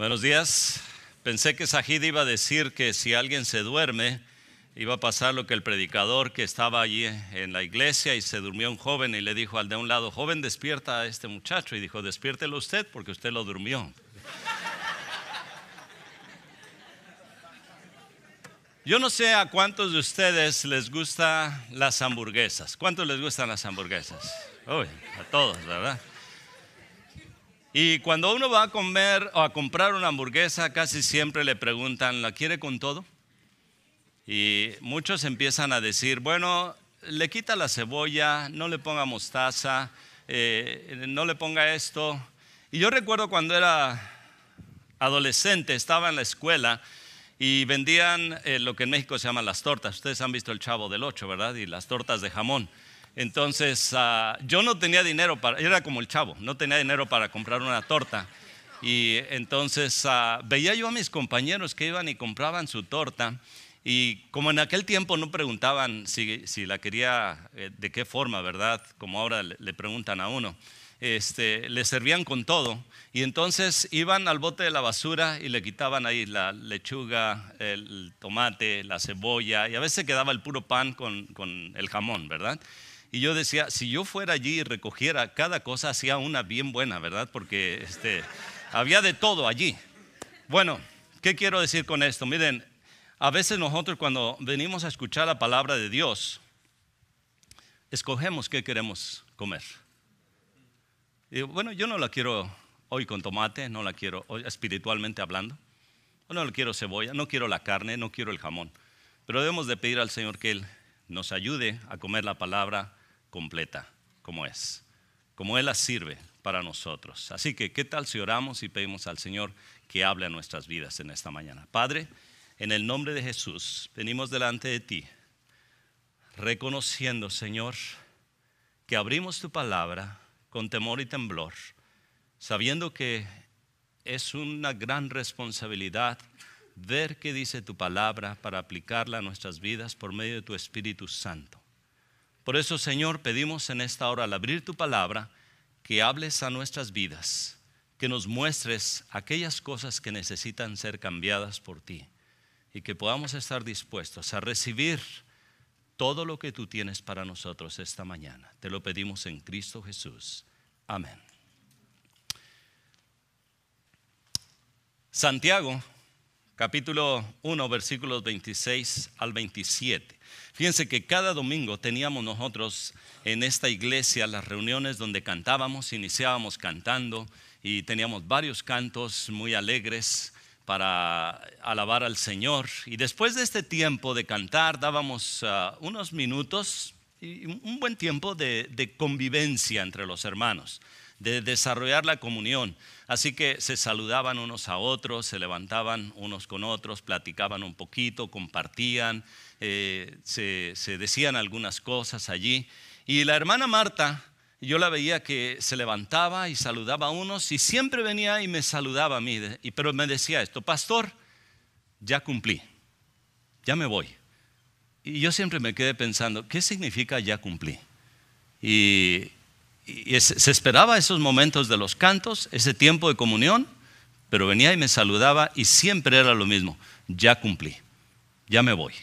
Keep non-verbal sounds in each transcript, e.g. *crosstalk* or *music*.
Buenos días. Pensé que Sajid iba a decir que si alguien se duerme, iba a pasar lo que el predicador que estaba allí en la iglesia y se durmió un joven y le dijo al de un lado, joven, despierta a este muchacho. Y dijo, despiértelo usted porque usted lo durmió. Yo no sé a cuántos de ustedes les gustan las hamburguesas. ¿Cuántos les gustan las hamburguesas? A todos, ¿verdad? Y cuando uno va a comer o a comprar una hamburguesa, casi siempre le preguntan, ¿la quiere con todo? Y muchos empiezan a decir, bueno, le quita la cebolla, no le ponga mostaza, eh, no le ponga esto. Y yo recuerdo cuando era adolescente, estaba en la escuela y vendían eh, lo que en México se llaman las tortas. Ustedes han visto el chavo del 8, ¿verdad? Y las tortas de jamón. Entonces, ah, yo no tenía dinero para, era como el chavo, no tenía dinero para comprar una torta. Y entonces ah, veía yo a mis compañeros que iban y compraban su torta. Y como en aquel tiempo no preguntaban si, la quería, eh, de qué forma, ¿verdad? Como ahora le preguntan a uno este, le servían con todo. Y entonces iban al bote de la basura y le quitaban ahí la lechuga, el tomate, la cebolla, y a veces quedaba el puro pan con, con el jamón, ¿verdad? Y yo decía, si yo fuera allí y recogiera cada cosa, hacía una bien buena, ¿verdad? Porque este, había de todo allí. Bueno, ¿qué quiero decir con esto? Miren, a veces nosotros cuando venimos a escuchar la palabra de Dios, escogemos qué queremos comer bueno, yo no la quiero hoy con tomate, no la quiero hoy espiritualmente hablando. No la quiero cebolla, no quiero la carne, no quiero el jamón. Pero debemos de pedir al Señor que Él nos ayude a comer la palabra completa, como es, como Él la sirve para nosotros. Así que, ¿qué tal si oramos y pedimos al Señor que hable a nuestras vidas en esta mañana? Padre, en el nombre de Jesús, venimos delante de ti, reconociendo, Señor, que abrimos tu palabra con temor y temblor, sabiendo que es una gran responsabilidad ver qué dice tu palabra para aplicarla a nuestras vidas por medio de tu Espíritu Santo. Por eso, Señor, pedimos en esta hora al abrir tu palabra que hables a nuestras vidas, que nos muestres aquellas cosas que necesitan ser cambiadas por ti y que podamos estar dispuestos a recibir todo lo que tú tienes para nosotros esta mañana. Te lo pedimos en Cristo Jesús. Amén. Santiago, capítulo 1, versículos 26 al 27. Fíjense que cada domingo teníamos nosotros en esta iglesia las reuniones donde cantábamos, iniciábamos cantando y teníamos varios cantos muy alegres para alabar al Señor. Y después de este tiempo de cantar, dábamos ah, unos minutos y un buen tiempo de convivencia entre los hermanos, de desarrollar la comunión. Así que se saludaban unos a otros, se levantaban unos con otros, platicaban un poquito, compartían, eh, se, decían algunas cosas allí. Y la hermana Marta, yo la veía que se levantaba y saludaba a unos y siempre venía y me saludaba a mí, pero me decía esto, pastor, ya cumplí, ya me voy. Y yo siempre me quedé pensando, ¿qué significa ya cumplí? Y, se esperaba esos momentos de los cantos, ese tiempo de comunión, pero venía y me saludaba y siempre era lo mismo, ya cumplí, ya me voy.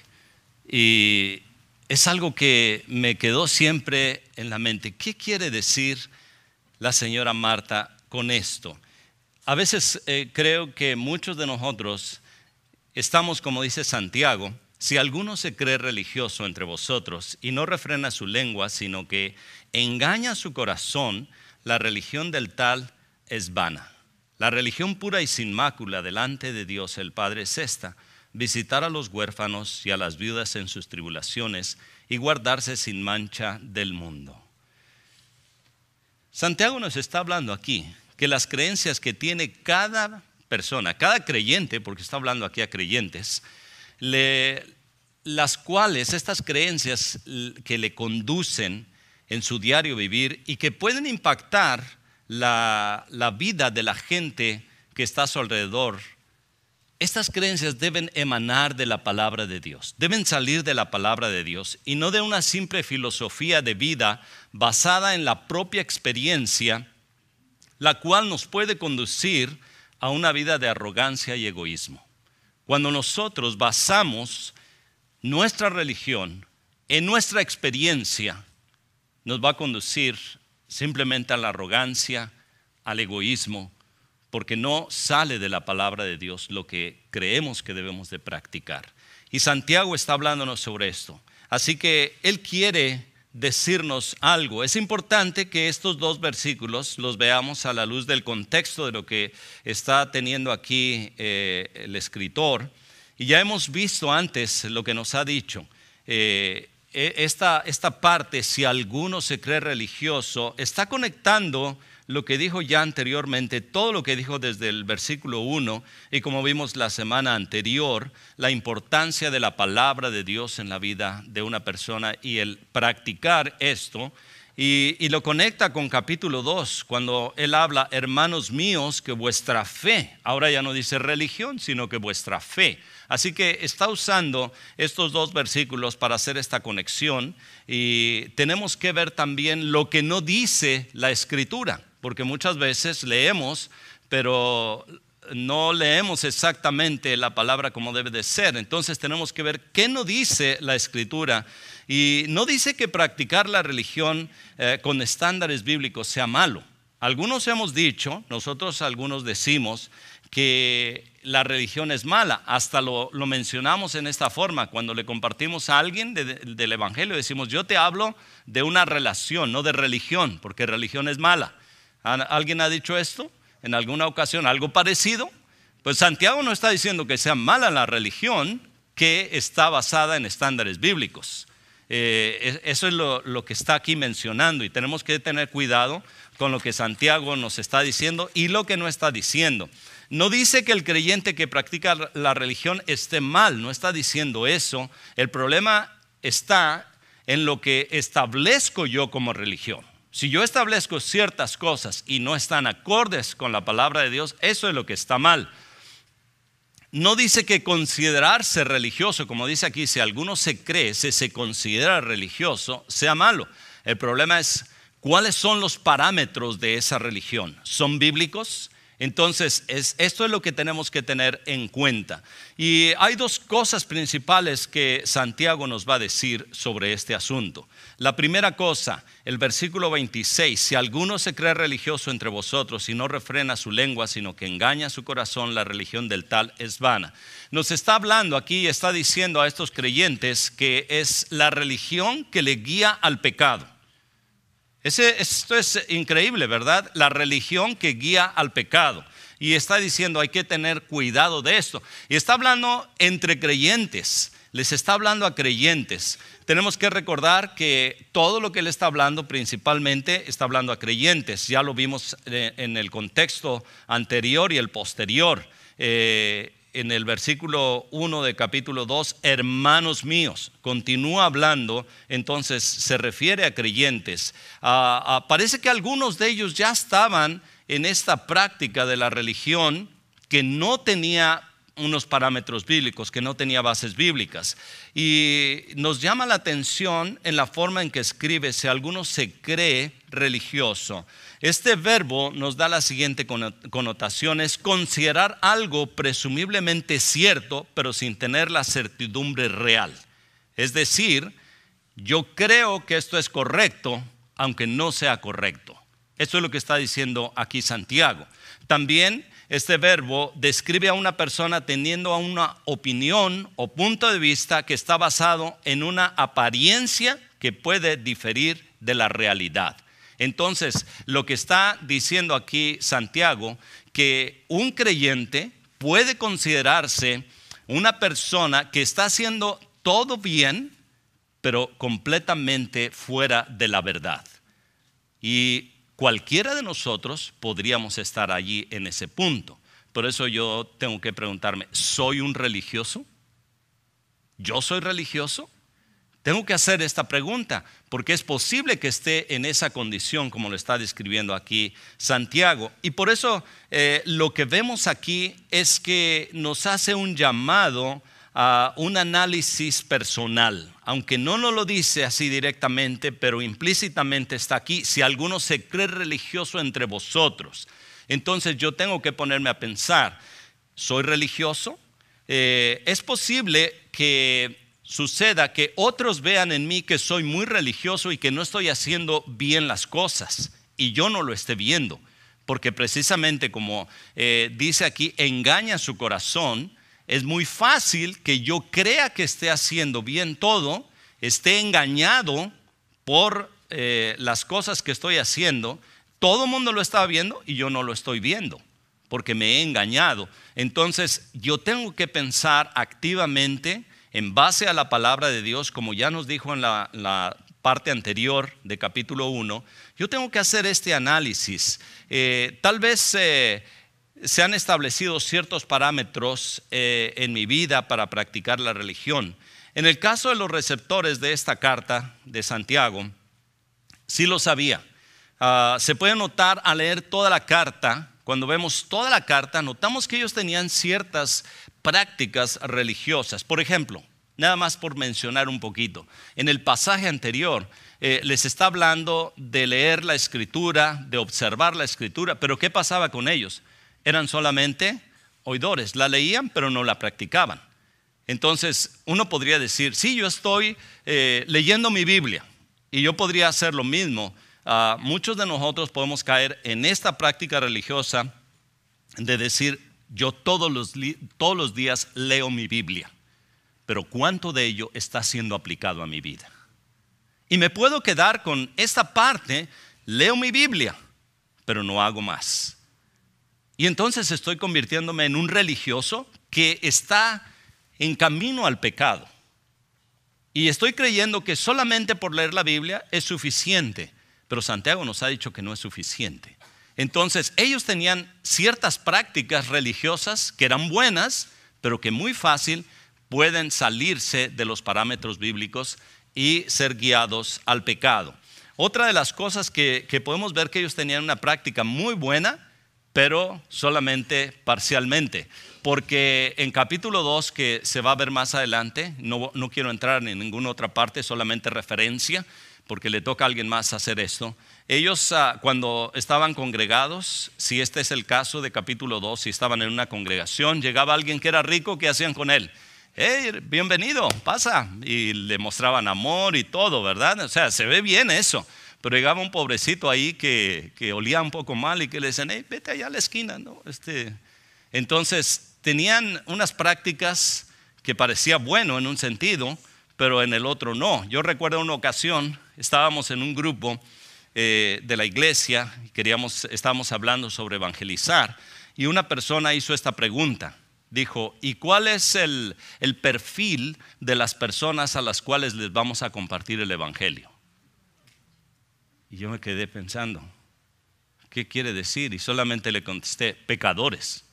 Y es algo que me quedó siempre en la mente. ¿Qué quiere decir la señora Marta con esto? A veces eh, creo que muchos de nosotros estamos, como dice Santiago, si alguno se cree religioso entre vosotros y no refrena su lengua, sino que engaña su corazón, la religión del tal es vana. La religión pura y sin mácula delante de Dios el Padre es esta visitar a los huérfanos y a las viudas en sus tribulaciones y guardarse sin mancha del mundo. Santiago nos está hablando aquí que las creencias que tiene cada persona, cada creyente, porque está hablando aquí a creyentes, las cuales, estas creencias que le conducen en su diario vivir y que pueden impactar la, la vida de la gente que está a su alrededor estas creencias deben emanar de la palabra de Dios, deben salir de la palabra de Dios y no de una simple filosofía de vida basada en la propia experiencia, la cual nos puede conducir a una vida de arrogancia y egoísmo. Cuando nosotros basamos nuestra religión en nuestra experiencia, nos va a conducir simplemente a la arrogancia, al egoísmo, porque no sale de la palabra de Dios lo que creemos que debemos de practicar. Y Santiago está hablándonos sobre esto. Así que él quiere decirnos algo. Es importante que estos dos versículos los veamos a la luz del contexto de lo que está teniendo aquí eh, el escritor. Y ya hemos visto antes lo que nos ha dicho. Eh, e, esta, esta parte, si alguno se cree religioso, está conectando lo que dijo ya anteriormente, todo lo que dijo desde el versículo 1 y como vimos la semana anterior, la importancia de la palabra de Dios en la vida de una persona y el practicar esto. Y, lo conecta con capítulo 2, cuando él habla, hermanos míos, que vuestra fe, ahora ya no dice religión, sino que vuestra fe. Así que está usando estos dos versículos para hacer esta conexión y tenemos que ver también lo que no dice la escritura porque muchas veces leemos, pero no leemos exactamente la palabra como debe de ser. Entonces tenemos que ver qué no dice la escritura. Y no dice que practicar la religión eh, con estándares bíblicos sea malo. Algunos hemos dicho, nosotros algunos decimos que la religión es mala. Hasta lo, mencionamos en esta forma. Cuando le compartimos a alguien del Evangelio, decimos, yo te hablo de una relación, no de religión, porque religión es mala. ¿Alguien ha dicho esto en alguna ocasión? ¿Algo parecido? Pues Santiago no está diciendo que sea mala la religión que está basada en estándares bíblicos. Eh, eso es lo, lo, que está aquí mencionando y tenemos que tener cuidado con lo que Santiago nos está diciendo y lo que no está diciendo. No dice que el creyente que practica la religión esté mal, no está diciendo eso. El problema está en lo que establezco yo como religión. Si yo establezco ciertas cosas y no están acordes con la palabra de Dios, eso es lo que está mal. No dice que considerarse religioso, como dice aquí, si alguno se cree, si se considera religioso, sea malo. El problema es cuáles son los parámetros de esa religión. ¿Son bíblicos? Entonces, esto es lo que tenemos que tener en cuenta. Y hay dos cosas principales que Santiago nos va a decir sobre este asunto. La primera cosa, el versículo 26, si alguno se cree religioso entre vosotros y no refrena su lengua, sino que engaña su corazón, la religión del tal es vana. Nos está hablando aquí, está diciendo a estos creyentes que es la religión que le guía al pecado esto es increíble, ¿verdad? La religión que guía al pecado. Y está diciendo, hay que tener cuidado de esto. Y está hablando entre creyentes, les está hablando a creyentes. Tenemos que recordar que todo lo que él está hablando principalmente está hablando a creyentes. Ya lo vimos eh, en el contexto anterior y el posterior. Eh, en el versículo 1 de capítulo 2, hermanos míos, continúa hablando, entonces se refiere a creyentes. Ah, ah, parece que algunos de ellos ya estaban en esta práctica de la religión que no tenía unos parámetros bíblicos, que no tenía bases bíblicas. Y nos llama la atención en la forma en que escribe, si alguno se cree religioso. Este verbo nos da la siguiente connotación, es considerar algo presumiblemente cierto, pero sin tener la certidumbre real. Es decir, yo creo que esto es correcto, aunque no sea correcto. Esto es lo que está diciendo aquí Santiago. También este verbo describe a una persona teniendo a una opinión o punto de vista que está basado en una apariencia que puede diferir de la realidad. Entonces, lo que está diciendo aquí Santiago, que un creyente puede considerarse una persona que está haciendo todo bien, pero completamente fuera de la verdad. Y cualquiera de nosotros podríamos estar allí en ese punto. Por eso yo tengo que preguntarme, ¿soy un religioso? ¿Yo soy religioso? Tengo que hacer esta pregunta, porque es posible que esté en esa condición, como lo está describiendo aquí Santiago. Y por eso eh, lo que vemos aquí es que nos hace un llamado a un análisis personal, aunque no nos lo dice así directamente, pero implícitamente está aquí, si alguno se cree religioso entre vosotros. Entonces yo tengo que ponerme a pensar, ¿soy religioso? Eh, es posible que suceda que otros vean en mí que soy muy religioso y que no estoy haciendo bien las cosas y yo no lo esté viendo, porque precisamente como eh, dice aquí, engaña su corazón, es muy fácil que yo crea que esté haciendo bien todo, esté engañado por eh, las cosas que estoy haciendo, todo el mundo lo está viendo y yo no lo estoy viendo porque me he engañado. Entonces yo tengo que pensar activamente en base a la palabra de Dios, como ya nos dijo en la, parte anterior de capítulo 1, yo tengo que hacer este análisis. Eh, tal vez eh, se han establecido ciertos parámetros en mi vida para practicar la religión. En el caso de los receptores de esta carta de Santiago, sí lo sabía. Ah, se puede notar al leer toda la carta, cuando vemos toda la carta, notamos que ellos tenían ciertas prácticas religiosas. Por ejemplo, nada más por mencionar un poquito, en el pasaje anterior eh, les está hablando de leer la escritura, de observar la escritura, pero ¿qué pasaba con ellos? Eran solamente oidores, la leían pero no la practicaban. Entonces, uno podría decir, sí, yo estoy eh, leyendo mi Biblia y yo podría hacer lo mismo. Ah, muchos de nosotros podemos caer en esta práctica religiosa de decir, yo todos los, todos los días leo mi Biblia, pero ¿cuánto de ello está siendo aplicado a mi vida? Y me puedo quedar con esta parte, leo mi Biblia, pero no hago más. Y entonces estoy convirtiéndome en un religioso que está en camino al pecado. Y estoy creyendo que solamente por leer la Biblia es suficiente, pero Santiago nos ha dicho que no es suficiente. Entonces, ellos tenían ciertas prácticas religiosas que eran buenas, pero que muy fácil pueden salirse de los parámetros bíblicos y ser guiados al pecado. Otra de las cosas que, podemos ver que ellos tenían una práctica muy buena, pero solamente parcialmente porque en capítulo 2, que se va a ver más adelante, no, quiero entrar en ninguna otra parte, solamente referencia, porque le toca a alguien más hacer esto. Ellos ah, cuando estaban congregados, si este es el caso de capítulo 2, si estaban en una congregación, llegaba alguien que era rico, ¿qué hacían con él? Hey, bienvenido, pasa. Y le mostraban amor y todo, ¿verdad? O sea, se ve bien eso. Pero llegaba un pobrecito ahí que, que olía un poco mal y que le decían, hey, vete allá a la esquina, ¿no? Este, entonces, tenían unas prácticas que parecía bueno en un sentido, pero en el otro no. Yo recuerdo una ocasión, estábamos en un grupo eh, de la iglesia, queríamos, estábamos hablando sobre evangelizar, y una persona hizo esta pregunta. Dijo, ¿y cuál es el, el perfil de las personas a las cuales les vamos a compartir el Evangelio? Y yo me quedé pensando, ¿qué quiere decir? Y solamente le contesté, pecadores.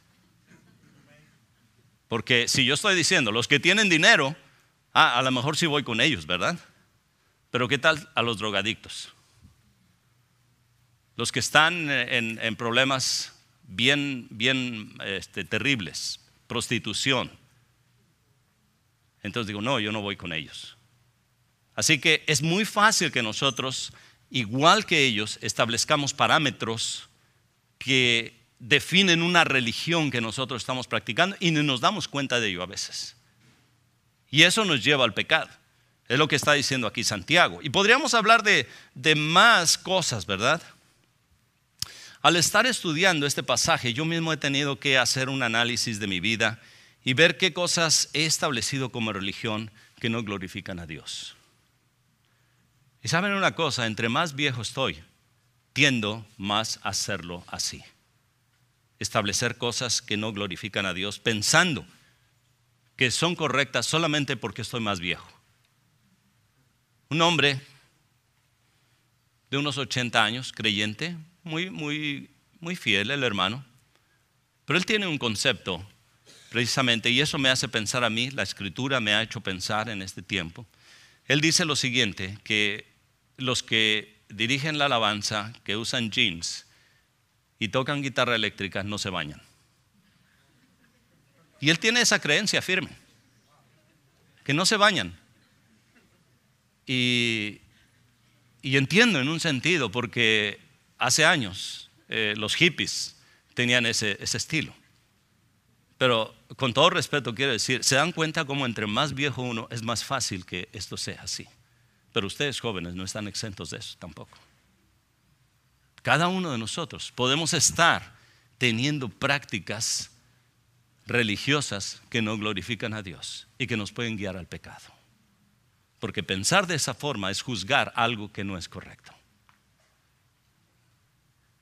Porque si yo estoy diciendo, los que tienen dinero, ah, a lo mejor sí voy con ellos, ¿verdad? Pero ¿qué tal a los drogadictos? Los que están en, problemas bien, bien este, terribles, prostitución. Entonces digo, no, yo no voy con ellos. Así que es muy fácil que nosotros, igual que ellos, establezcamos parámetros que definen una religión que nosotros estamos practicando y ni nos damos cuenta de ello a veces. Y eso nos lleva al pecado. Es lo que está diciendo aquí Santiago. Y podríamos hablar de, de más cosas, ¿verdad? Al estar estudiando este pasaje, yo mismo he tenido que hacer un análisis de mi vida y ver qué cosas he establecido como religión que no glorifican a Dios. Y saben una cosa, entre más viejo estoy, tiendo más a hacerlo así establecer cosas que no glorifican a Dios, pensando que son correctas solamente porque estoy más viejo. Un hombre de unos 80 años, creyente, muy, muy, muy fiel, el hermano, pero él tiene un concepto precisamente, y eso me hace pensar a mí, la escritura me ha hecho pensar en este tiempo. Él dice lo siguiente, que los que dirigen la alabanza, que usan jeans, y tocan guitarra eléctrica no se bañan. Y él tiene esa creencia firme, que no se bañan. Y, entiendo en un sentido, porque hace años eh, los hippies tenían ese, ese estilo. Pero con todo respeto quiero decir, se dan cuenta como entre más viejo uno es más fácil que esto sea así. Pero ustedes jóvenes no están exentos de eso tampoco. Cada uno de nosotros podemos estar teniendo prácticas religiosas que no glorifican a Dios y que nos pueden guiar al pecado. Porque pensar de esa forma es juzgar algo que no es correcto.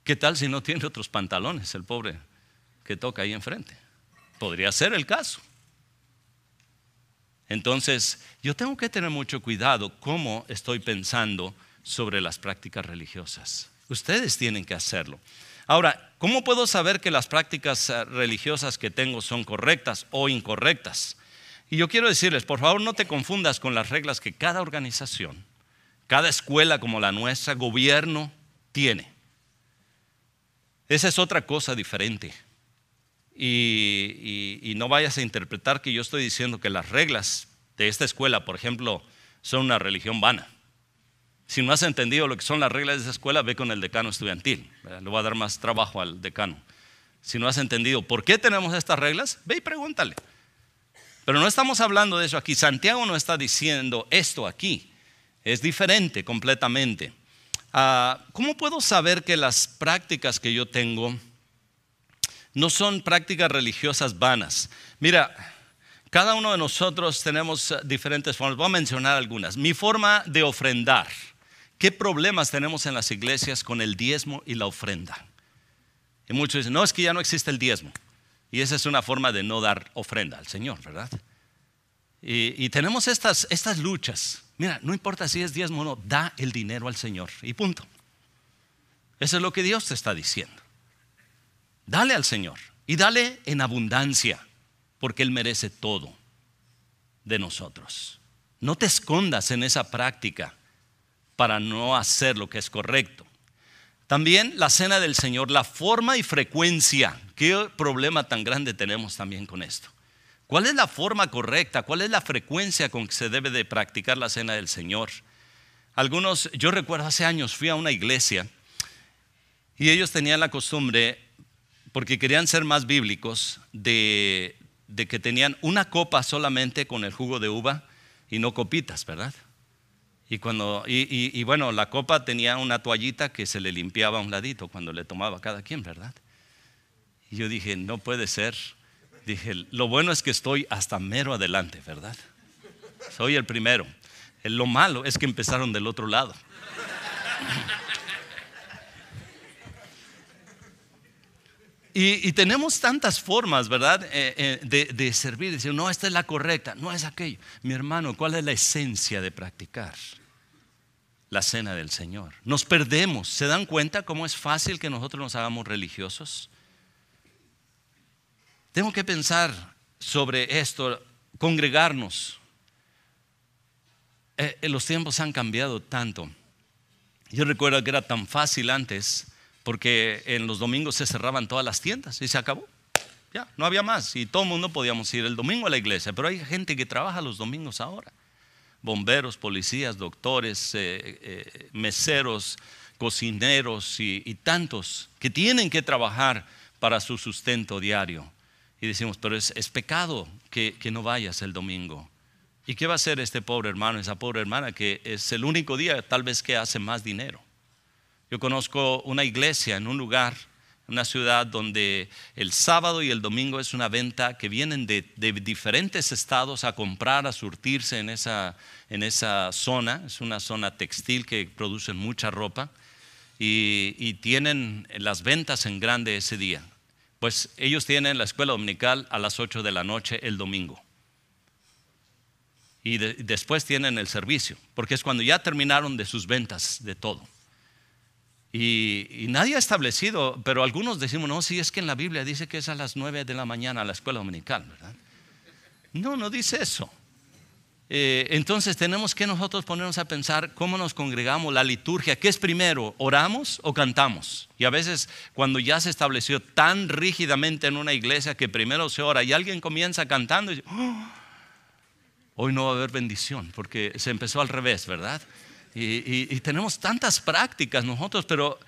¿Qué tal si no tiene otros pantalones el pobre que toca ahí enfrente? Podría ser el caso. Entonces, yo tengo que tener mucho cuidado cómo estoy pensando sobre las prácticas religiosas. Ustedes tienen que hacerlo. Ahora, ¿cómo puedo saber que las prácticas eh, religiosas que tengo son correctas o incorrectas? Y yo quiero decirles, por favor, no te confundas con las reglas que cada organización, cada escuela como la nuestra, gobierno, tiene. Esa es otra cosa diferente. Y, no vayas a interpretar que yo estoy diciendo que las reglas de esta escuela, por ejemplo, son una religión vana. Si no has entendido lo que son las reglas de esa escuela, ve con el decano estudiantil. Le va a dar más trabajo al decano. Si no has entendido por qué tenemos estas reglas, ve y pregúntale. Pero no estamos hablando de eso aquí. Santiago no está diciendo esto aquí. Es diferente completamente. Ah, ¿Cómo puedo saber que las prácticas que yo tengo no son prácticas religiosas vanas? Mira, cada uno de nosotros tenemos diferentes formas. Voy a mencionar algunas. Mi forma de ofrendar. ¿Qué problemas tenemos en las iglesias con el diezmo y la ofrenda? Y muchos dicen, no, es que ya no existe el diezmo. Y esa es una forma de no dar ofrenda al Señor, ¿verdad? Y, tenemos estas, estas luchas. Mira, no importa si es diezmo o no, da el dinero al Señor y punto. Eso es lo que Dios te está diciendo. Dale al Señor y dale en abundancia, porque Él merece todo de nosotros. No te escondas en esa práctica para no hacer lo que es correcto. También la cena del Señor, la forma y frecuencia. ¿Qué problema tan grande tenemos también con esto? ¿Cuál es la forma correcta? ¿Cuál es la frecuencia con que se debe de practicar la cena del Señor? Algunos, yo recuerdo hace años fui a una iglesia y ellos tenían la costumbre, porque querían ser más bíblicos, de, que tenían una copa solamente con el jugo de uva y no copitas, ¿verdad? Y, cuando, y, bueno, la copa tenía una toallita que se le limpiaba a un ladito cuando le tomaba cada quien, ¿verdad? Y yo dije, no puede ser. Dije, lo bueno es que estoy hasta mero adelante, ¿verdad? Soy el primero. Lo malo es que empezaron del otro lado. *laughs* Y, tenemos tantas formas, ¿verdad? Eh, eh, de, de, servir. Decir, no, esta es la correcta, no es aquello. Mi hermano, ¿cuál es la esencia de practicar? la cena del Señor. Nos perdemos. ¿Se dan cuenta cómo es fácil que nosotros nos hagamos religiosos? Tengo que pensar sobre esto, congregarnos. Eh, eh, los tiempos han cambiado tanto. Yo recuerdo que era tan fácil antes porque en los domingos se cerraban todas las tiendas y se acabó. Ya, no había más y todo el mundo podíamos ir el domingo a la iglesia, pero hay gente que trabaja los domingos ahora bomberos, policías, doctores, eh, meseros, cocineros y, tantos que tienen que trabajar para su sustento diario. Y decimos, pero es, pecado que, que, no vayas el domingo. ¿Y qué va a hacer este pobre hermano, esa pobre hermana que es el único día tal vez que hace más dinero? Yo conozco una iglesia en un lugar una ciudad donde el sábado y el domingo es una venta que vienen de, diferentes estados a comprar, a surtirse en esa, en esa zona. Es una zona textil que produce mucha ropa y, y, tienen las ventas en grande ese día. Pues ellos tienen la escuela dominical a las 8 de la noche el domingo. Y después tienen el servicio, porque es cuando ya terminaron de sus ventas de todo. Y, nadie ha establecido, pero algunos decimos, no, sí, es que en la Biblia dice que es a las 9 de la mañana la escuela dominical, ¿verdad? No, no dice eso. Eh, entonces tenemos que nosotros ponernos a pensar cómo nos congregamos, la liturgia, ¿qué es primero? ¿Oramos o cantamos? Y a veces cuando ya se estableció tan rígidamente en una iglesia que primero se ora y alguien comienza cantando y dice, oh, hoy no va a haber bendición porque se empezó al revés, ¿verdad? Y, tenemos tantas prácticas nosotros, pero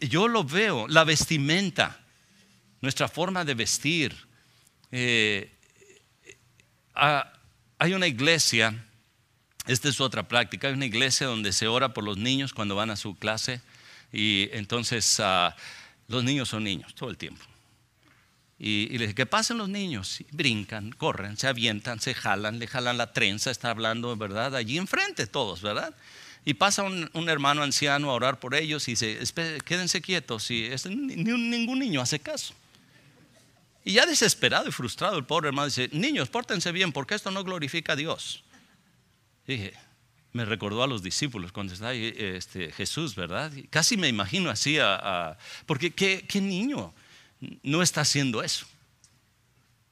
yo lo veo, la vestimenta. nuestra forma de vestir. Eh, ah, hay una iglesia, esta es otra práctica, hay una iglesia donde se ora por los niños cuando van a su clase y entonces ah, los niños son niños todo el tiempo. Y, y le dice, que pasen los niños, brincan, corren, se avientan, se jalan, le jalan la trenza, está hablando, ¿verdad? Allí enfrente todos, ¿verdad? Y pasa un, hermano anciano a orar por ellos y dice, quédense quietos, y ningún niño hace caso. Y ya desesperado y frustrado el pobre hermano dice, niños, pórtense bien porque esto no glorifica a Dios. dije, me recordó a los discípulos cuando está ahí este, Jesús, ¿verdad? casi me imagino así, a, porque ¿qué, ¿qué niño no está haciendo eso?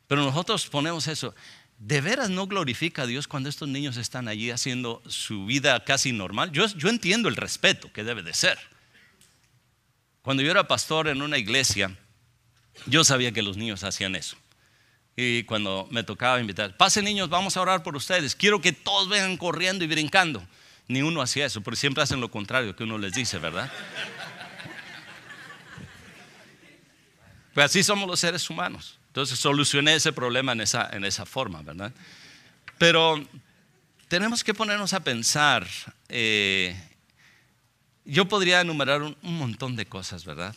Pero nosotros ponemos eso. ¿De veras no glorifica a Dios cuando estos niños están allí haciendo su vida casi normal? Yo, yo entiendo el respeto que debe de ser. Cuando yo era pastor en una iglesia, yo sabía que los niños hacían eso. Y cuando me tocaba invitar, pasen niños, vamos a orar por ustedes. Quiero que todos vengan corriendo y brincando. Ni uno hacía eso, porque siempre hacen lo contrario que uno les dice, ¿verdad? Pues así somos los seres humanos. Entonces solucioné ese problema en esa, en esa forma, ¿verdad? Pero tenemos que ponernos a pensar. Eh, yo podría enumerar un montón de cosas, ¿verdad?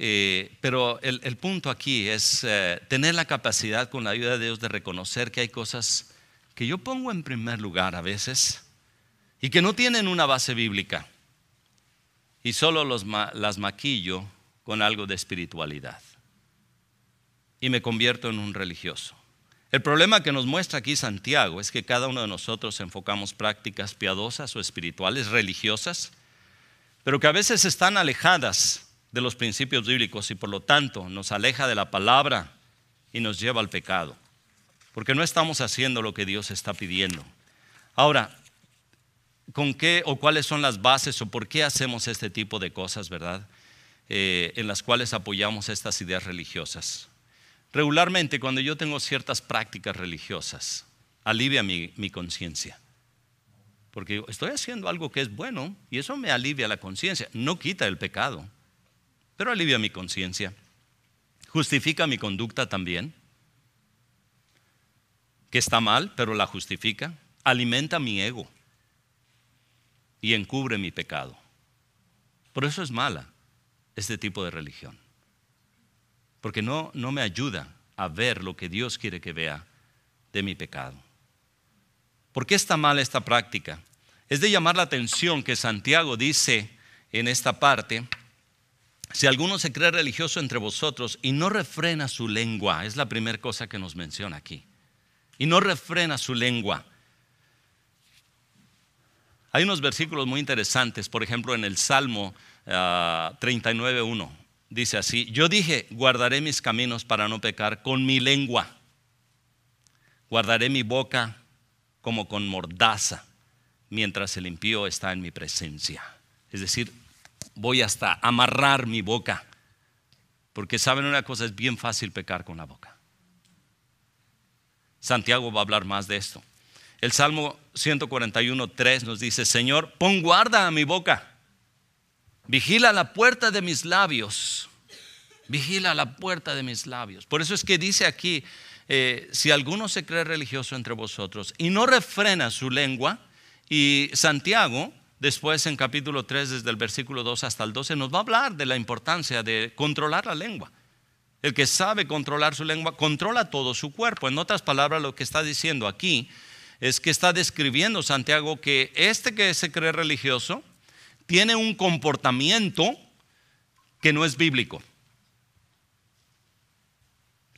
Eh, pero el, punto aquí es eh, tener la capacidad con la ayuda de Dios de reconocer que hay cosas que yo pongo en primer lugar a veces y que no tienen una base bíblica y solo las maquillo con algo de espiritualidad y me convierto en un religioso. El problema que nos muestra aquí Santiago es que cada uno de nosotros enfocamos prácticas piadosas o espirituales, religiosas, pero que a veces están alejadas de los principios bíblicos y por lo tanto nos aleja de la palabra y nos lleva al pecado, porque no estamos haciendo lo que Dios está pidiendo. Ahora, ¿con qué o cuáles son las bases o por qué hacemos este tipo de cosas, verdad? Eh, en las cuales apoyamos estas ideas religiosas. Regularmente cuando yo tengo ciertas prácticas religiosas, alivia mi, mi conciencia. Porque estoy haciendo algo que es bueno y eso me alivia la conciencia, no quita el pecado pero alivia mi conciencia. Justifica mi conducta también, que está mal, pero la justifica. Alimenta mi ego y encubre mi pecado. Por eso es mala este tipo de religión. Porque no, no me ayuda a ver lo que Dios quiere que vea de mi pecado. ¿Por qué está mal esta práctica? Es de llamar la atención que Santiago dice en esta parte, si alguno se cree religioso entre vosotros y no refrena su lengua, es la primera cosa que nos menciona aquí, y no refrena su lengua. Hay unos versículos muy interesantes, por ejemplo en el Salmo 39.1, ah, dice así, yo dije, guardaré mis caminos para no pecar con mi lengua, guardaré mi boca como con mordaza, mientras el impío está en mi presencia. Es decir, voy hasta amarrar mi boca. Porque saben una cosa, es bien fácil pecar con la boca. Santiago va a hablar más de esto. El Salmo 141, 3 nos dice, Señor, pon guarda a mi boca. Vigila la puerta de mis labios. Vigila la puerta de mis labios. Por eso es que dice aquí, eh, si alguno se cree religioso entre vosotros y no refrena su lengua, y Santiago Después en capítulo 3, desde el versículo 2 hasta el 12, nos va a hablar de la importancia de controlar la lengua. El que sabe controlar su lengua controla todo su cuerpo. En otras palabras, lo que está diciendo aquí es que está describiendo Santiago que este que se cree religioso tiene un comportamiento que no es bíblico.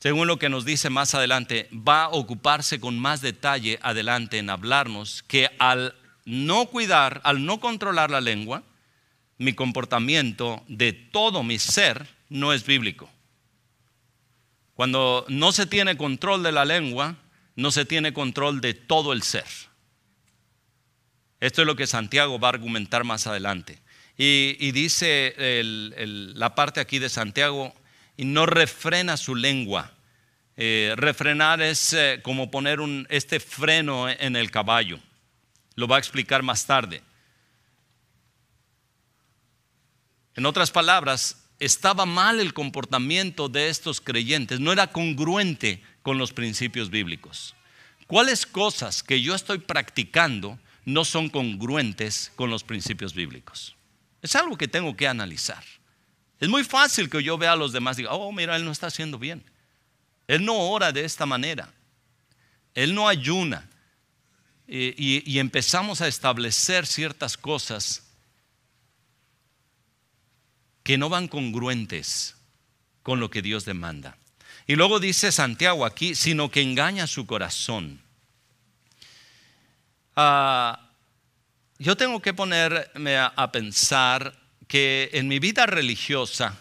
Según lo que nos dice más adelante, va a ocuparse con más detalle adelante en hablarnos que al no cuidar, al no controlar la lengua, mi comportamiento de todo mi ser no es bíblico. Cuando no se tiene control de la lengua, no se tiene control de todo el ser. Esto es lo que Santiago va a argumentar más adelante. Y, dice la parte aquí de Santiago, y no refrena su lengua. Eh, refrenar es eh, como poner este freno en el caballo. Lo va a explicar más tarde. En otras palabras, estaba mal el comportamiento de estos creyentes, no era congruente con los principios bíblicos. ¿Cuáles cosas que yo estoy practicando no son congruentes con los principios bíblicos? Es algo que tengo que analizar. Es muy fácil que yo vea a los demás y diga, oh, mira, él no está haciendo bien. Él no ora de esta manera. Él no ayuna. Y, y empezamos a establecer ciertas cosas que no van congruentes con lo que Dios demanda. Y luego dice Santiago aquí, sino que engaña su corazón. Ah, yo tengo que ponerme a, pensar que en mi vida religiosa,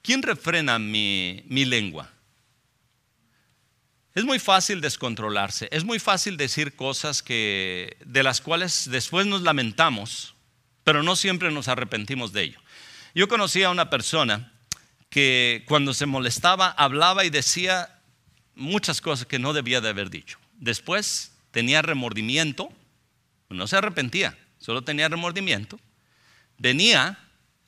¿quién refrena mi lengua? Es muy fácil descontrolarse, es muy fácil decir cosas que, de las cuales después nos lamentamos, pero no siempre nos arrepentimos de ello. Yo conocí a una persona que cuando se molestaba hablaba y decía muchas cosas que no debía de haber dicho. Después tenía remordimiento, no se arrepentía, solo tenía remordimiento. Venía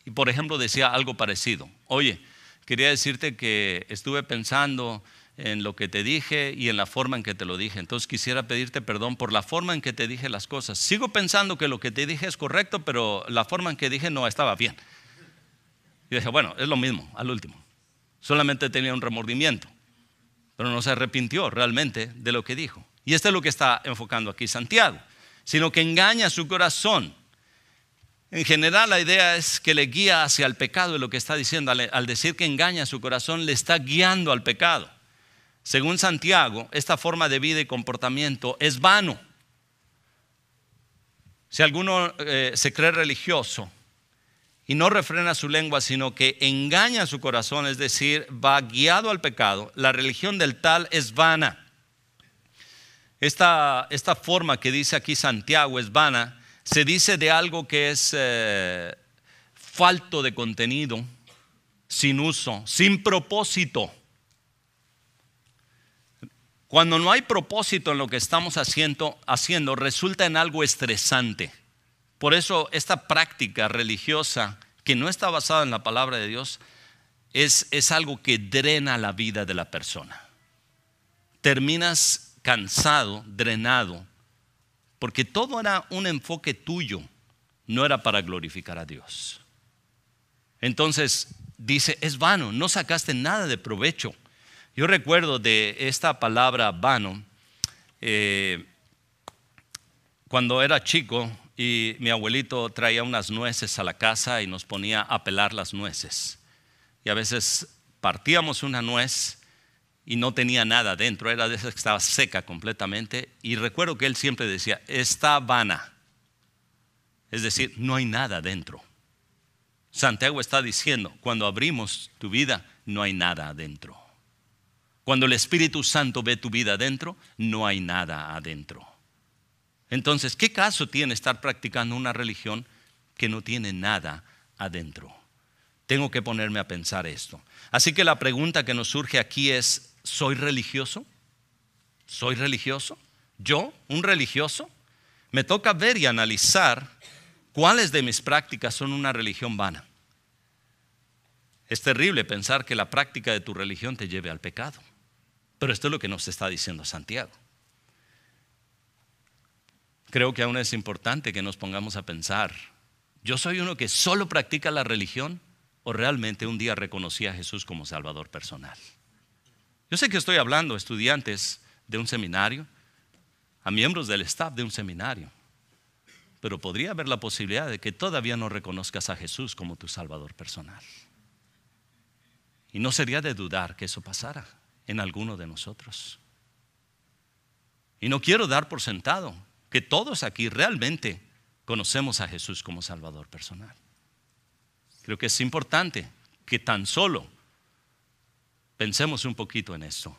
y, por ejemplo, decía algo parecido. Oye, quería decirte que estuve pensando en lo que te dije y en la forma en que te lo dije. Entonces quisiera pedirte perdón por la forma en que te dije las cosas. Sigo pensando que lo que te dije es correcto, pero la forma en que dije no estaba bien. Y dije, bueno, es lo mismo, al último. Solamente tenía un remordimiento, pero no se arrepintió realmente de lo que dijo. Y esto es lo que está enfocando aquí Santiago, sino que engaña su corazón. En general la idea es que le guía hacia el pecado y lo que está diciendo al decir que engaña su corazón le está guiando al pecado. Según Santiago, esta forma de vida y comportamiento es vano. Si alguno eh, se cree religioso, y no refrena su lengua, sino que engaña su corazón, es decir, va guiado al pecado, la religión del tal es vana. Esta, esta forma que dice aquí Santiago es vana, se dice de algo que es eh, falto de contenido, sin uso, sin propósito. Cuando no hay propósito en lo que estamos haciendo, resulta en algo estresante. Por eso esta práctica religiosa que no está basada en la palabra de Dios es, es algo que drena la vida de la persona. Terminas cansado, drenado, porque todo era un enfoque tuyo, no era para glorificar a Dios. Entonces dice, es vano, no sacaste nada de provecho. Yo recuerdo de esta palabra vano, eh, cuando era chico, y mi abuelito traía unas nueces a la casa y nos ponía a pelar las nueces. Y a veces partíamos una nuez y no tenía nada dentro, era de esas que estaba seca completamente. Y recuerdo que él siempre decía, está vana. Es decir, no hay nada dentro. Santiago está diciendo, cuando abrimos tu vida, no hay nada adentro. Cuando el Espíritu Santo ve tu vida adentro, no hay nada adentro. Entonces, ¿qué caso tiene estar practicando una religión que no tiene nada adentro? Tengo que ponerme a pensar esto. Así que la pregunta que nos surge aquí es, ¿soy religioso? ¿Soy religioso? ¿Yo, un religioso? Me toca ver y analizar cuáles de mis prácticas son una religión vana. Es terrible pensar que la práctica de tu religión te lleve al pecado. Pero esto es lo que nos está diciendo Santiago creo que aún es importante que nos pongamos a pensar, ¿yo soy uno que solo practica la religión o realmente un día reconocí a Jesús como Salvador personal? Yo sé que estoy hablando a estudiantes de un seminario, a miembros del staff de un seminario, pero podría haber la posibilidad de que todavía no reconozcas a Jesús como tu Salvador personal. Y no sería de dudar que eso pasara en alguno de nosotros. Y no quiero dar por sentado que todos aquí realmente conocemos a Jesús como Salvador personal. Creo que es importante que tan solo pensemos un poquito en esto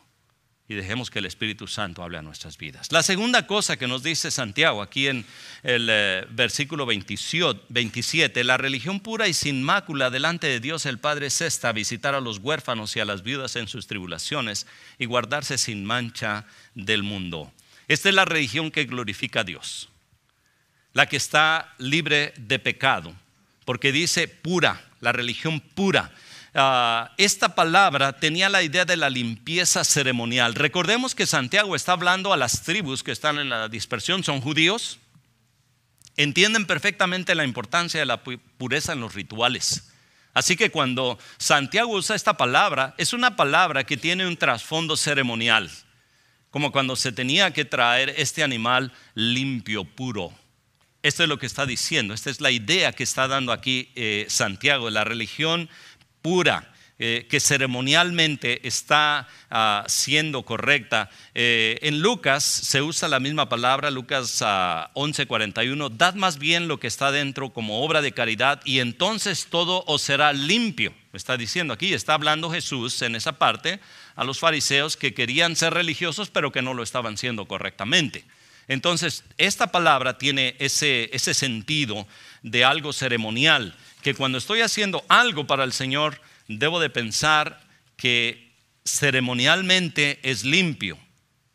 y dejemos que el Espíritu Santo hable a nuestras vidas. La segunda cosa que nos dice Santiago aquí en el eh, versículo 27, la religión pura y sin mácula delante de Dios el Padre es esta, visitar a los huérfanos y a las viudas en sus tribulaciones y guardarse sin mancha del mundo. Esta es la religión que glorifica a Dios, la que está libre de pecado, porque dice pura. la religión pura. Ah, esta palabra tenía la idea de la limpieza ceremonial. Recordemos que Santiago está hablando a las tribus que están en la dispersión, son judíos, entienden perfectamente la importancia de la pureza en los rituales. Así que cuando Santiago usa esta palabra, es una palabra que tiene un trasfondo ceremonial, como cuando se tenía que traer este animal limpio, puro. Esto es lo que está diciendo, esta es la idea que está dando aquí eh, Santiago, la religión pura, eh, que ceremonialmente está ah, siendo correcta. Eh, en Lucas se usa la misma palabra, Lucas 11:41, ah, dad más bien lo que está dentro como obra de caridad y entonces todo os será limpio. Está diciendo aquí, está hablando Jesús en esa parte a los fariseos que querían ser religiosos pero que no lo estaban siendo correctamente. Entonces, esta palabra tiene ese, ese sentido de algo ceremonial que cuando estoy haciendo algo para el Señor, debo de pensar que ceremonialmente es limpio.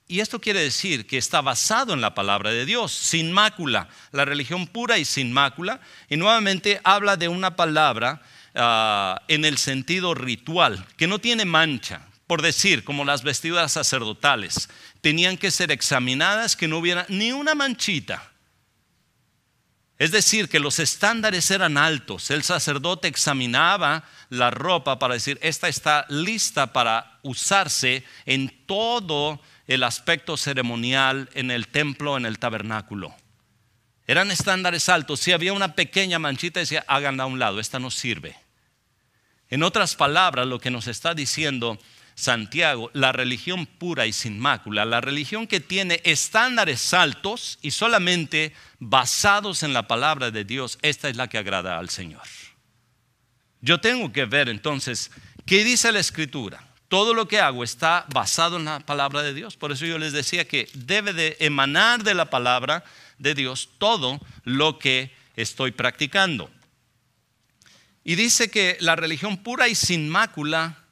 Y esto quiere decir que está basado en la palabra de Dios, sin mácula, la religión pura y sin mácula. Y nuevamente habla de una palabra ah, en el sentido ritual, que no tiene mancha. Por decir, como las vestiduras sacerdotales, tenían que ser examinadas, que no hubiera ni una manchita es decir, que los estándares eran altos. El sacerdote examinaba la ropa para decir, esta está lista para usarse en todo el aspecto ceremonial en el templo, en el tabernáculo. Eran estándares altos. Si había una pequeña manchita, decía, háganla a un lado, esta no sirve. En otras palabras, lo que nos está diciendo Santiago, la religión pura y sin mácula, la religión que tiene estándares altos y solamente basados en la palabra de Dios, esta es la que agrada al Señor. Yo tengo que ver entonces, ¿qué dice la Escritura? Todo lo que hago está basado en la palabra de Dios. Por eso yo les decía que debe de emanar de la palabra de Dios todo lo que estoy practicando. Y dice que la religión pura y sin mácula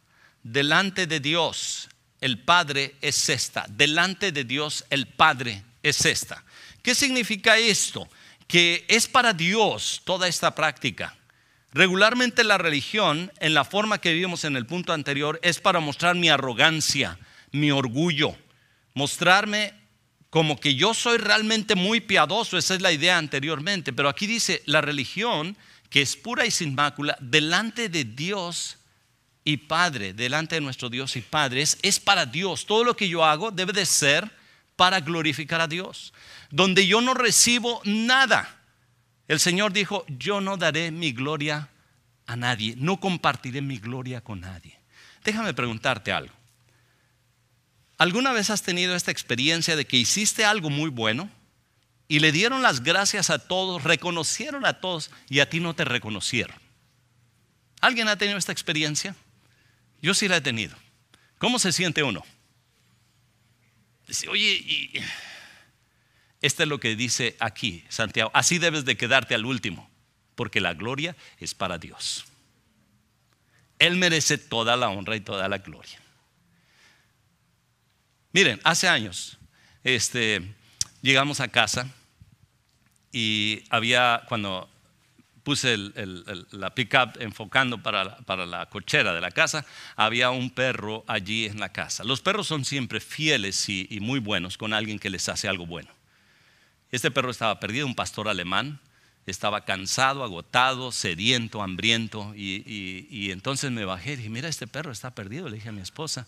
delante de Dios el Padre es esta. Delante de Dios el Padre es esta. ¿Qué significa esto? Que es para Dios toda esta práctica. Regularmente la religión, en la forma que vivimos en el punto anterior, es para mostrar mi arrogancia, mi orgullo, mostrarme como que yo soy realmente muy piadoso, esa es la idea anteriormente, pero aquí dice la religión que es pura y sin mácula, delante de Dios y Padre, delante de nuestro Dios y Padre, es, para Dios. Todo lo que yo hago debe de ser para glorificar a Dios. Donde yo no recibo nada. El Señor dijo, yo no daré mi gloria a nadie, no compartiré mi gloria con nadie. Déjame preguntarte algo. ¿Alguna vez has tenido esta experiencia de que hiciste algo muy bueno y le dieron las gracias a todos, reconocieron a todos y a ti no te reconocieron? ¿Alguien ha tenido esta experiencia? Yo sí la he tenido. ¿Cómo se siente uno? Dice, oye, y esto es lo que dice aquí Santiago. Así debes de quedarte al último, porque la gloria es para Dios. Él merece toda la honra y toda la gloria. Miren, hace años este, llegamos a casa y había, cuando puse la pickup enfocando para, la cochera de la casa, había un perro allí en la casa. Los perros son siempre fieles y, muy buenos con alguien que les hace algo bueno. Este perro estaba perdido, un pastor alemán, estaba cansado, agotado, sediento, hambriento, y, y entonces me bajé y dije, mira, este perro está perdido, le dije a mi esposa,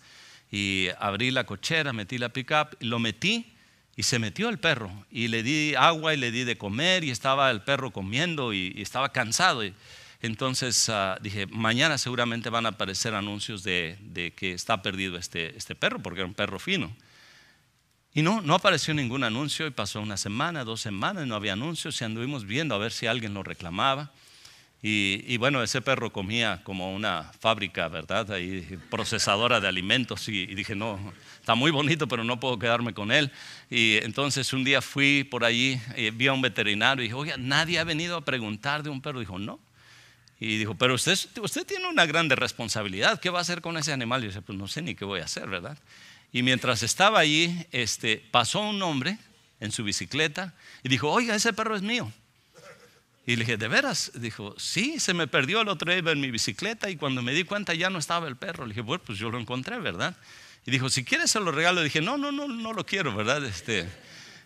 y abrí la cochera, metí la pickup, lo metí y se metió el perro y le di agua y le di de comer y estaba el perro comiendo y, estaba cansado. entonces ah, dije, mañana seguramente van a aparecer anuncios de, que está perdido este, este perro porque era un perro fino. Y no, no apareció ningún anuncio y pasó una semana, dos semanas, no había anuncios y anduvimos viendo a ver si alguien lo reclamaba. Y, bueno, ese perro comía como una fábrica, ¿verdad? Ahí, procesadora de alimentos. Y, dije, no, está muy bonito, pero no puedo quedarme con él. Y entonces un día fui por allí, y vi a un veterinario y dije, oye, nadie ha venido a preguntar de un perro. Dijo, no. Y dijo, pero usted, usted tiene una grande responsabilidad. ¿Qué va a hacer con ese animal? Y yo dije, pues no sé ni qué voy a hacer, ¿verdad? Y mientras estaba allí, este, pasó un hombre en su bicicleta y dijo, oiga, ese perro es mío. Y le dije, ¿de veras? Dijo, sí, se me perdió el otro día en mi bicicleta y cuando me di cuenta ya no estaba el perro. Le dije, bueno, pues yo lo encontré, ¿verdad? Y dijo, si quieres se lo regalo. Le dije, no, no, no, no lo quiero, ¿verdad? Este,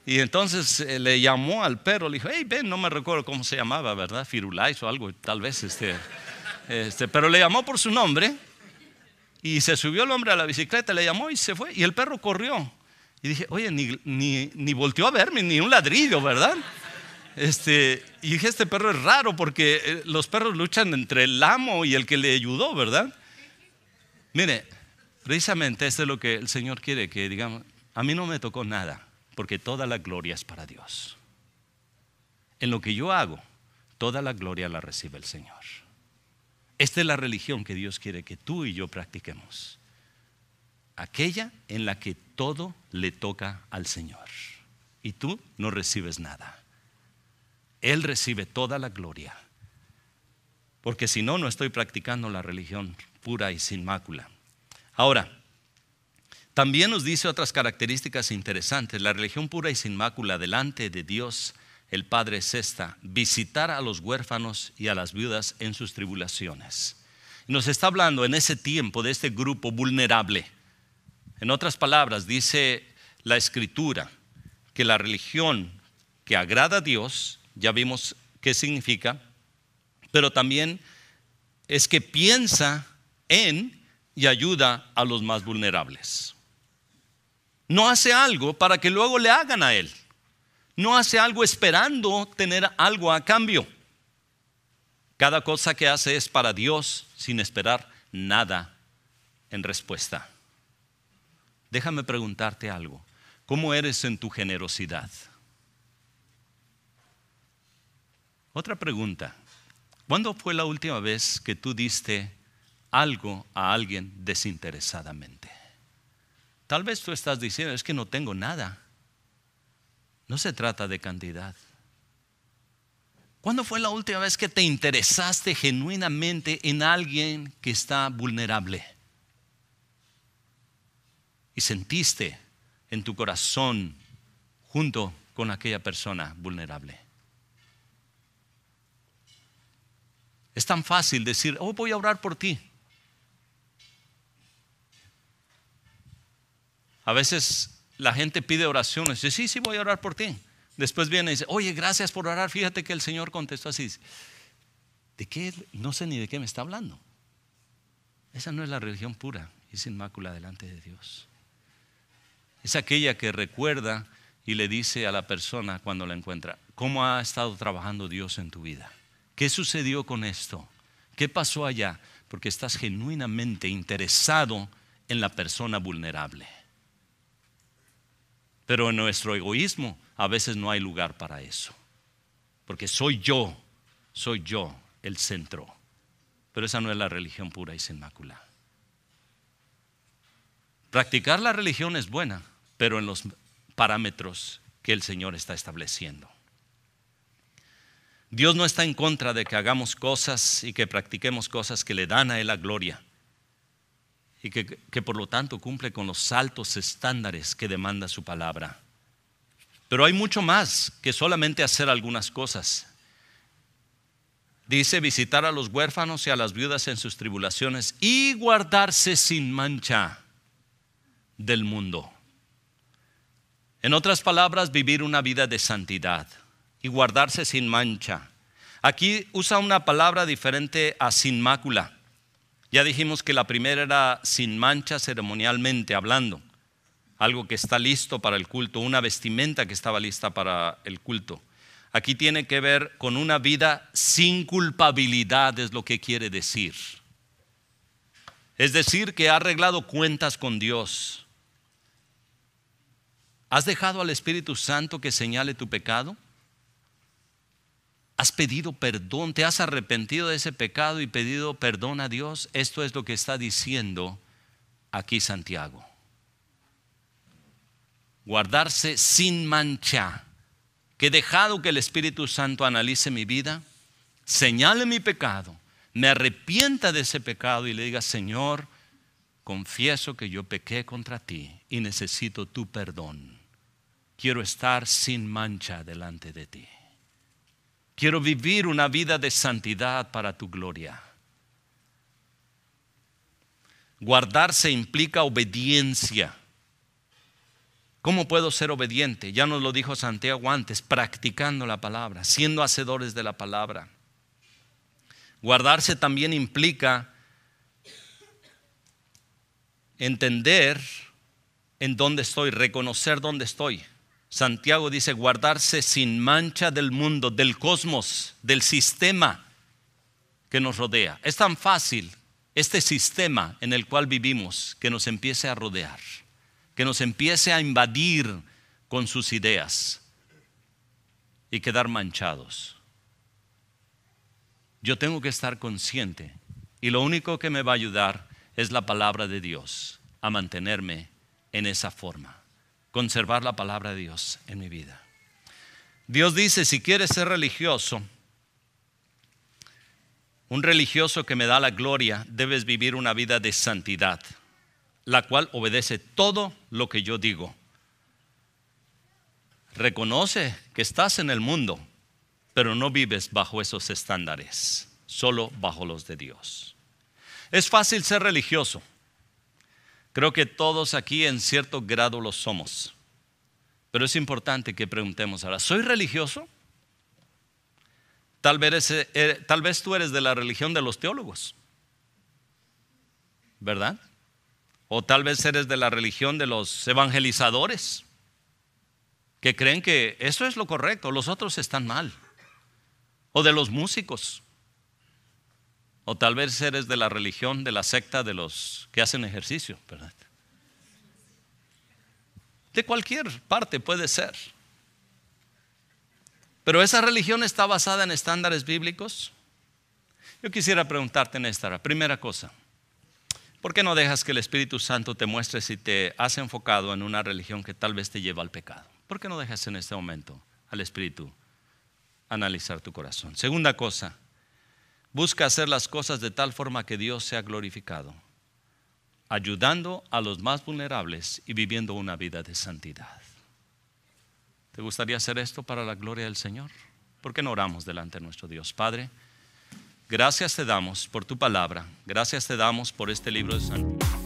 y entonces eh, le llamó al perro, le dijo, hey, ven, no me recuerdo cómo se llamaba, ¿verdad? Firulais o algo, tal vez. Este, este, pero le llamó por su nombre y se subió el hombre a la bicicleta, le llamó y se fue. Y el perro corrió. Y dije, oye, ni, ni, ni volteó a verme, ni un ladrillo, ¿verdad? Este, y dije, este perro es raro porque eh, los perros luchan entre el amo y el que le ayudó, ¿verdad? Mire, precisamente esto es lo que el Señor quiere, que digamos, a mí no me tocó nada, porque toda la gloria es para Dios. En lo que yo hago, toda la gloria la recibe el Señor. Esta es la religión que Dios quiere que tú y yo practiquemos. Aquella en la que todo le toca al Señor. Y tú no recibes nada. Él recibe toda la gloria. Porque si no, no estoy practicando la religión pura y sin mácula. Ahora, también nos dice otras características interesantes. La religión pura y sin mácula delante de Dios, el Padre es esta, visitar a los huérfanos y a las viudas en sus tribulaciones. Nos está hablando en ese tiempo de este grupo vulnerable. En otras palabras, dice la escritura que la religión que agrada a Dios ya vimos qué significa, pero también es que piensa en y ayuda a los más vulnerables. No hace algo para que luego le hagan a él. No hace algo esperando tener algo a cambio. Cada cosa que hace es para Dios sin esperar nada en respuesta. Déjame preguntarte algo. ¿Cómo eres en tu generosidad? Otra pregunta. ¿Cuándo fue la última vez que tú diste algo a alguien desinteresadamente? Tal vez tú estás diciendo, es que no tengo nada. No se trata de cantidad. ¿Cuándo fue la última vez que te interesaste genuinamente en alguien que está vulnerable? Y sentiste en tu corazón junto con aquella persona vulnerable. Es tan fácil decir, oh, voy a orar por ti. A veces la gente pide oraciones, dice, sí, sí, voy a orar por ti. Después viene y dice, oye, gracias por orar, fíjate que el Señor contestó así. ¿De qué? No sé ni de qué me está hablando. Esa no es la religión pura y sin mácula delante de Dios. Es aquella que recuerda y le dice a la persona cuando la encuentra, ¿cómo ha estado trabajando Dios en tu vida? ¿Qué sucedió con esto? ¿Qué pasó allá? Porque estás genuinamente interesado en la persona vulnerable. Pero en nuestro egoísmo a veces no hay lugar para eso. Porque soy yo, soy yo el centro. Pero esa no es la religión pura y sin mácula. Practicar la religión es buena, pero en los parámetros que el Señor está estableciendo. Dios no está en contra de que hagamos cosas y que practiquemos cosas que le dan a Él la gloria y que, que, por lo tanto cumple con los altos estándares que demanda su palabra. Pero hay mucho más que solamente hacer algunas cosas. Dice visitar a los huérfanos y a las viudas en sus tribulaciones y guardarse sin mancha del mundo. En otras palabras, vivir una vida de santidad y guardarse sin mancha. Aquí usa una palabra diferente a sin mácula. Ya dijimos que la primera era sin mancha ceremonialmente hablando, algo que está listo para el culto, una vestimenta que estaba lista para el culto. Aquí tiene que ver con una vida sin culpabilidad, es lo que quiere decir. Es decir, que ha arreglado cuentas con Dios. ¿Has dejado al Espíritu Santo que señale tu pecado? ¿Has pedido perdón? ¿Te has arrepentido de ese pecado y pedido perdón a Dios? Esto es lo que está diciendo aquí Santiago. Guardarse sin mancha. Que he dejado que el Espíritu Santo analice mi vida, señale mi pecado, me arrepienta de ese pecado y le diga, Señor, confieso que yo pequé contra ti y necesito tu perdón. Quiero estar sin mancha delante de ti. Quiero vivir una vida de santidad para tu gloria. Guardarse implica obediencia. ¿Cómo puedo ser obediente? Ya nos lo dijo Santiago antes, practicando la palabra, siendo hacedores de la palabra. Guardarse también implica entender en dónde estoy, reconocer dónde estoy. Santiago dice guardarse sin mancha del mundo, del cosmos, del sistema que nos rodea. Es tan fácil este sistema en el cual vivimos que nos empiece a rodear, que nos empiece a invadir con sus ideas y quedar manchados. Yo tengo que estar consciente y lo único que me va a ayudar es la palabra de Dios a mantenerme en esa forma, conservar la palabra de Dios en mi vida. Dios dice, si quieres ser religioso, un religioso que me da la gloria, debes vivir una vida de santidad, la cual obedece todo lo que yo digo. Reconoce que estás en el mundo, pero no vives bajo esos estándares, solo bajo los de Dios. Es fácil ser religioso. Creo que todos aquí en cierto grado lo somos. Pero es importante que preguntemos ahora, ¿soy religioso? Tal vez, eh, tal vez tú eres de la religión de los teólogos, ¿verdad? O tal vez eres de la religión de los evangelizadores, que creen que eso es lo correcto, los otros están mal. O de los músicos. O tal vez eres de la religión, de la secta de los que hacen ejercicio, ¿verdad? De cualquier parte puede ser. Pero esa religión está basada en estándares bíblicos. Yo quisiera preguntarte en esta primera cosa, ¿por qué no dejas que el Espíritu Santo te muestre si te has enfocado en una religión que tal vez te lleva al pecado? ¿Por qué no dejas en este momento al Espíritu analizar tu corazón? Segunda cosa, busca hacer las cosas de tal forma que Dios sea glorificado, ayudando a los más vulnerables y viviendo una vida de santidad. ¿Te gustaría hacer esto para la gloria del Señor? ¿Por qué no oramos delante de nuestro Dios? Padre, gracias te damos por tu palabra, gracias te damos por este libro de Santiago.